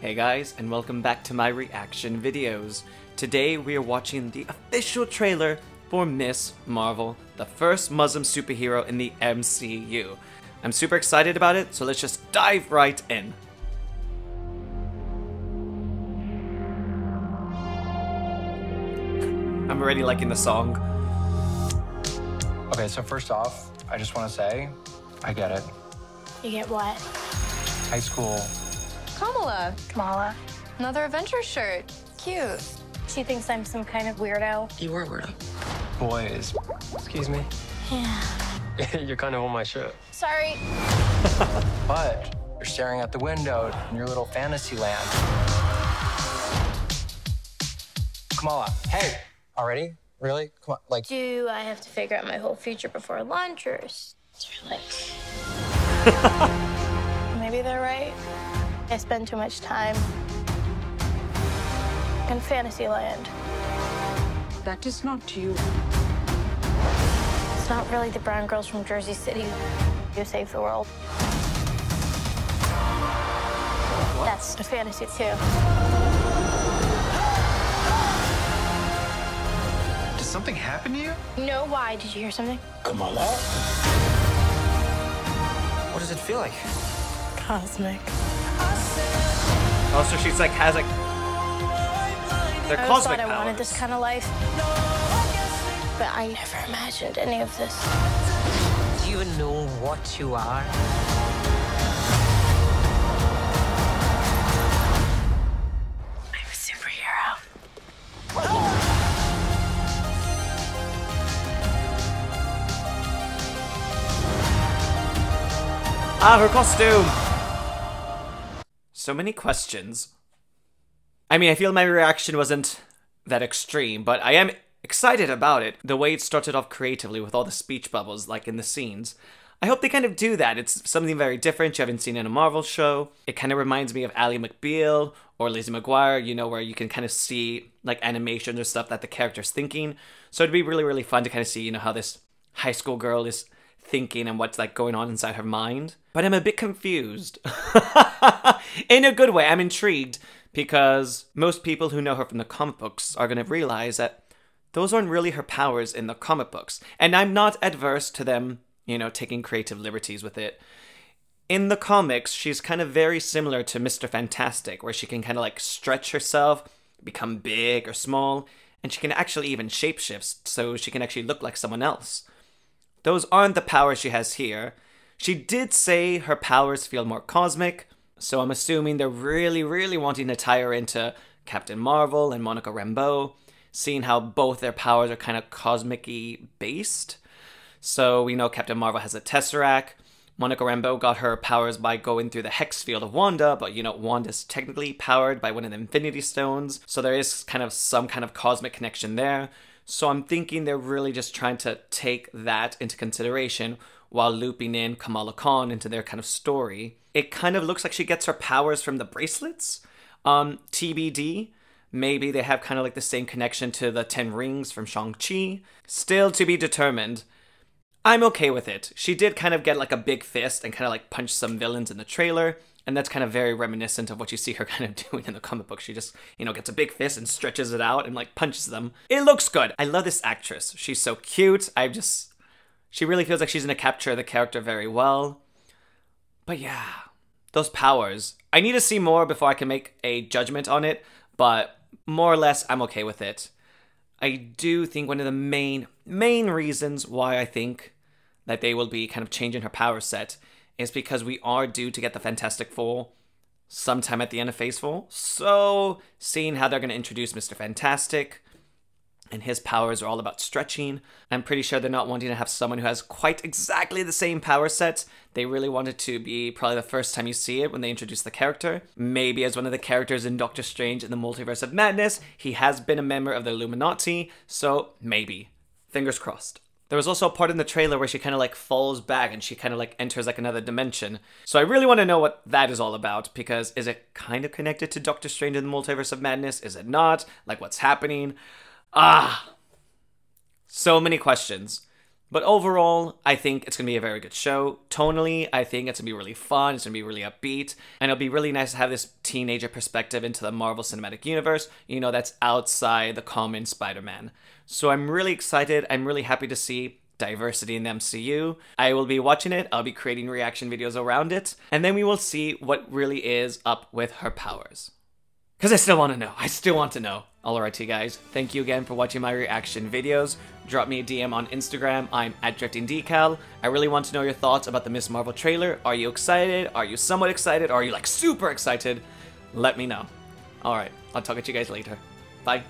Hey guys, and welcome back to my reaction videos. Today we are watching the official trailer for Ms. Marvel, the first Muslim superhero in the MCU. I'm super excited about it, so let's just dive right in. I'm already liking the song. Okay, so first off, I just want to say, I get it. You get what? High school. Kamala, Kamala. another adventure shirt. Cute. She thinks I'm some kind of weirdo. You were a weirdo. Boys. Excuse me. Yeah. You're kind of on my shirt. Sorry. But you're staring out the window in your little fantasy land. Kamala, hey, already? Really? Come on, like, Do I have to figure out my whole future before lunch, or is there like? Maybe they're right. I spend too much time in Fantasyland. That is not you. It's not really the brown girls from Jersey City who save the world. That's a fantasy too. did something happen to you? No, why? Did you hear something? Come on out. What does it feel like? Cosmic. Oh, so she's like, has like, they're I always cosmic thought I powers. wanted this kind of life. But I never imagined any of this. Do you know what you are? I'm a superhero. Ah, her costume! So many questions. I mean, I feel my reaction wasn't that extreme, but I am excited about it. The way it started off creatively with all the speech bubbles, like in the scenes. I hope they kind of do that. It's something very different you haven't seen in a Marvel show. It kind of reminds me of Ally McBeal or Lizzie McGuire, you know, where you can kind of see like animations or stuff that the character's thinking. So it'd be really, really fun to kind of see, you know, how this high school girl is thinking and what's like going on inside her mind. But I'm a bit confused. In a good way, I'm intrigued because most people who know her from the comic books are going to realize that those aren't really her powers in the comic books. And I'm not adverse to them, you know, taking creative liberties with it. In the comics, she's kind of very similar to Mr. Fantastic, where she can kind of like stretch herself, become big or small, and she can actually even shapeshift so she can actually look like someone else. Those aren't the powers she has here. She did say her powers feel more cosmic, so I'm assuming they're really, really wanting to tie her into Captain Marvel and Monica Rambeau, seeing how both their powers are kind of cosmic based. So we know Captain Marvel has a Tesseract. Monica Rambeau got her powers by going through the hex field of Wanda, but you know, Wanda's technically powered by one of the Infinity Stones, so there is kind of some kind of cosmic connection there. So I'm thinking they're really just trying to take that into consideration while looping in Kamala Khan into their kind of story. It kind of looks like she gets her powers from the bracelets. Um, TBD. Maybe they have kind of like the same connection to the Ten Rings from Shang-Chi. Still to be determined. I'm okay with it. She did kind of get like a big fist and kind of like punch some villains in the trailer. And that's kind of very reminiscent of what you see her kind of doing in the comic book. She just, you know, gets a big fist and stretches it out and like punches them. It looks good. I love this actress. She's so cute. I just, she really feels like she's gonna capture the character very well. But yeah, those powers. I need to see more before I can make a judgment on it, but more or less, I'm okay with it. I do think one of the main, main reasons why I think that they will be kind of changing her power set is because we are due to get the Fantastic Four sometime at the end of Phase 4. So, seeing how they're going to introduce Mr. Fantastic and his powers are all about stretching, I'm pretty sure they're not wanting to have someone who has quite exactly the same power set. They really wanted to be probably the first time you see it when they introduce the character. Maybe as one of the characters in Doctor Strange in the Multiverse of Madness, he has been a member of the Illuminati, so maybe. Fingers crossed. There was also a part in the trailer where she kind of like falls back and she kind of like enters like another dimension. So I really want to know what that is all about because is it kind of connected to Doctor Strange in the Multiverse of Madness? Is it not? Like what's happening? Ah. So many questions. But overall, I think it's gonna be a very good show. Tonally, I think it's gonna be really fun, it's gonna be really upbeat, and it'll be really nice to have this teenager perspective into the Marvel Cinematic Universe, you know, that's outside the common Spider Man. So I'm really excited, I'm really happy to see diversity in the MCU. I will be watching it, I'll be creating reaction videos around it, and then we will see what really is up with her powers. Because I still want to know. I still want to know. Alrighty, guys. Thank you again for watching my reaction videos. Drop me a DM on Instagram. I'm at DriftingDCal. I really want to know your thoughts about the Ms. Marvel trailer. Are you excited? Are you somewhat excited? Are you like super excited? Let me know. Alright, I'll talk to you guys later. Bye.